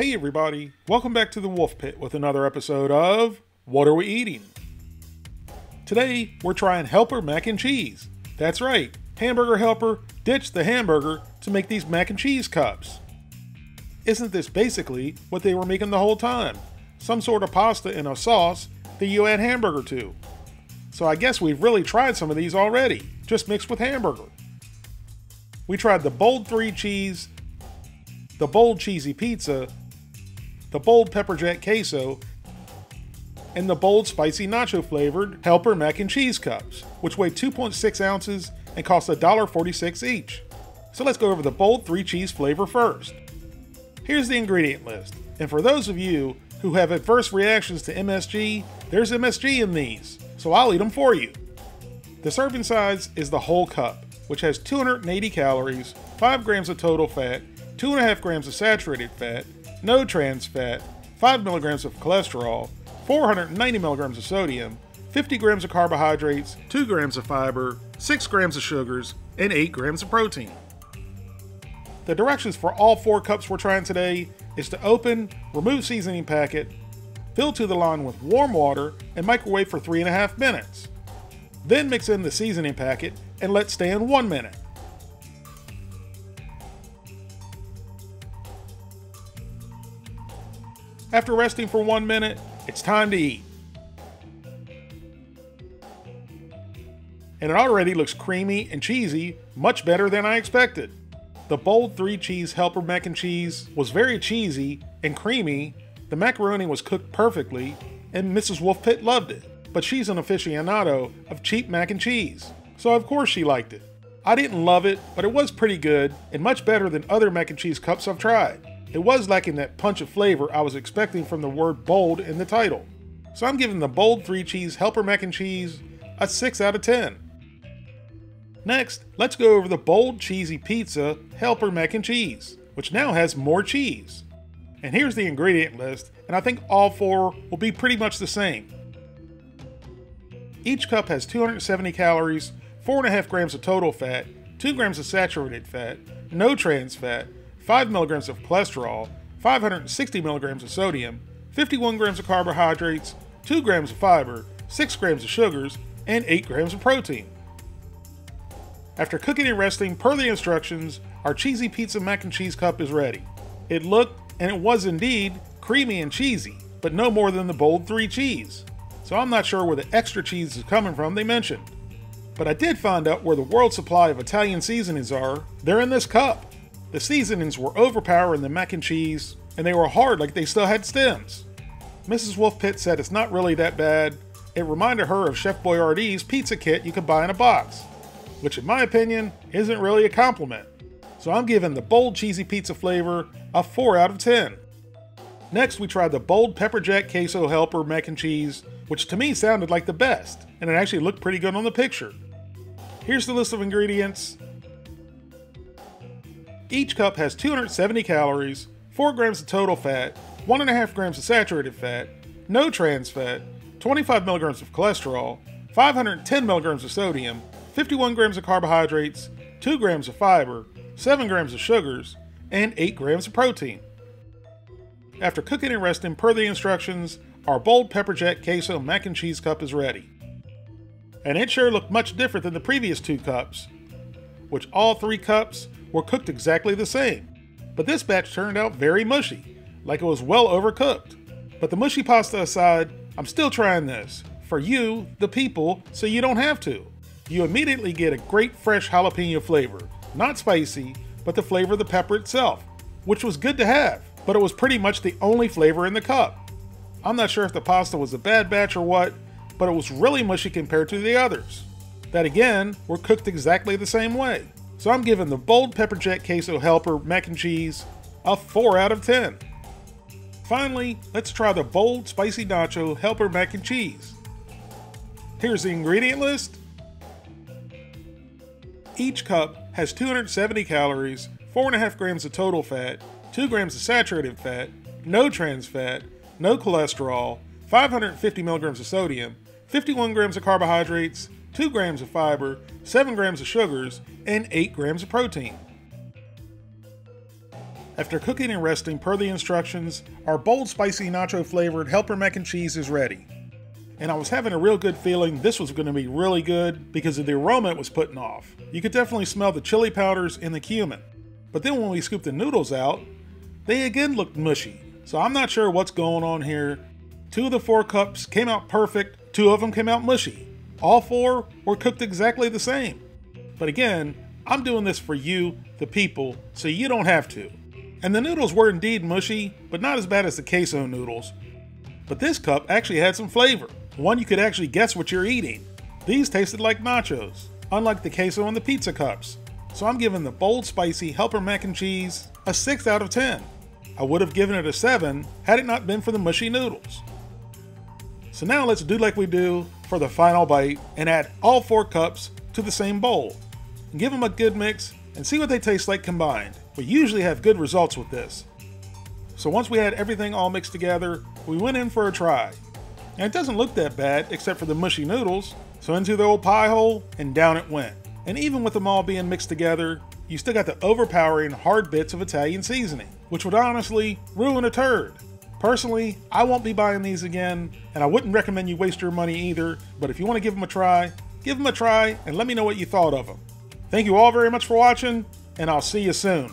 Hey everybody, welcome back to the Wolfe Pit with another episode of What Are We Eating? Today, we're trying Helper Mac and Cheese. That's right, Hamburger Helper ditched the hamburger to make these mac and cheese cups. Isn't this basically what they were making the whole time? Some sort of pasta in a sauce that you add hamburger to. So I guess we've really tried some of these already, just mixed with hamburger. We tried the bold three cheese, the bold cheesy pizza, the bold pepper jack queso, and the bold spicy nacho flavored Helper mac and cheese cups, which weigh 2.6 ounces and cost $1.46 each. So let's go over the bold three cheese flavor first. Here's the ingredient list, and for those of you who have adverse reactions to MSG, there's MSG in these, so I'll eat them for you. The serving size is the whole cup, which has 280 calories, 5 grams of total fat, 2.5 grams of saturated fat, no trans fat, 5 milligrams of cholesterol, 490 milligrams of sodium, 50 grams of carbohydrates, 2 grams of fiber, 6 grams of sugars, and 8 grams of protein. The directions for all four cups we're trying today is to open, remove seasoning packet, fill to the line with warm water, and microwave for 3.5 minutes. Then mix in the seasoning packet and let stand 1 minute. After resting for 1 minute, it's time to eat. And it already looks creamy and cheesy, much better than I expected. The bold three cheese helper mac and cheese was very cheesy and creamy, the macaroni was cooked perfectly, and Mrs. WolfePit loved it. But she's an aficionado of cheap mac and cheese, so of course she liked it. I didn't love it, but it was pretty good and much better than other mac and cheese cups I've tried. It was lacking that punch of flavor I was expecting from the word bold in the title. So I'm giving the bold three cheese helper mac and cheese a 6 out of 10. Next, let's go over the bold cheesy pizza helper mac and cheese, which now has more cheese. And here's the ingredient list, and I think all four will be pretty much the same. Each cup has 270 calories, 4.5 grams of total fat, 2 grams of saturated fat, no trans fat, 5 milligrams of cholesterol, 560 milligrams of sodium, 51 grams of carbohydrates, 2 grams of fiber, 6 grams of sugars, and 8 grams of protein. After cooking and resting per the instructions, our cheesy pizza mac and cheese cup is ready. It looked, and it was indeed, creamy and cheesy, but no more than the bold three cheese. So I'm not sure where the extra cheese is coming from they mentioned. But I did find out where the world supply of Italian seasonings are. They're in this cup. The seasonings were overpowering the mac and cheese, and they were hard like they still had stems. Mrs. Wolfe WolfePit said it's not really that bad. It reminded her of Chef Boyardee's pizza kit you could buy in a box which in my opinion isn't really a compliment. So I'm giving the bold cheesy pizza flavor a 4 out of 10. Next, we tried the bold pepper jack queso helper mac and cheese, which to me sounded like the best, and it actually looked pretty good on the picture. Here's the list of ingredients. Each cup has 270 calories, 4 grams of total fat, 1.5 grams of saturated fat, no trans fat, 25 milligrams of cholesterol, 510 milligrams of sodium, 51 grams of carbohydrates, 2 grams of fiber, 7 grams of sugars, and 8 grams of protein. After cooking and resting per the instructions, our bold pepper jack queso mac and cheese cup is ready. And it sure looked much different than the previous two cups, which all three cups were cooked exactly the same. But this batch turned out very mushy, like it was well overcooked. But the mushy pasta aside, I'm still trying this, for you, the people, so you don't have to you immediately get a great fresh jalapeno flavor. Not spicy, but the flavor of the pepper itself, which was good to have, but it was pretty much the only flavor in the cup. I'm not sure if the pasta was a bad batch or what, but it was really mushy compared to the others. That again were cooked exactly the same way. So I'm giving the bold pepper jack queso helper mac and cheese a 4 out of 10. Finally, let's try the bold spicy nacho helper mac and cheese. Here's the ingredient list each cup has 270 calories, 4.5 grams of total fat, 2 grams of saturated fat, no trans fat, no cholesterol, 550 milligrams of sodium, 51 grams of carbohydrates, 2 grams of fiber, 7 grams of sugars, and 8 grams of protein. After cooking and resting per the instructions, our bold spicy nacho flavored helper mac and cheese is ready. And I was having a real good feeling this was going to be really good because of the aroma it was putting off. You could definitely smell the chili powders and the cumin. But then when we scooped the noodles out, they again looked mushy. So I'm not sure what's going on here. Two of the four cups came out perfect, two of them came out mushy. All four were cooked exactly the same. But again, I'm doing this for you, the people, so you don't have to. And the noodles were indeed mushy, but not as bad as the queso noodles. But this cup actually had some flavor, one you could actually guess what you're eating. These tasted like nachos, unlike the queso and the pizza cups. So I'm giving the bold spicy helper mac and cheese a 6 out of 10. I would have given it a 7 had it not been for the mushy noodles. So now let's do like we do for the final bite and add all four cups to the same bowl. Give them a good mix and see what they taste like combined. We usually have good results with this. So once we had everything all mixed together, we went in for a try. And it doesn't look that bad except for the mushy noodles, so into the old pie hole and down it went. And even with them all being mixed together, you still got the overpowering hard bits of Italian seasoning, which would honestly ruin a turd. Personally, I won't be buying these again, and I wouldn't recommend you waste your money either, but if you want to give them a try, give them a try and let me know what you thought of them. Thank you all very much for watching, and I'll see you soon.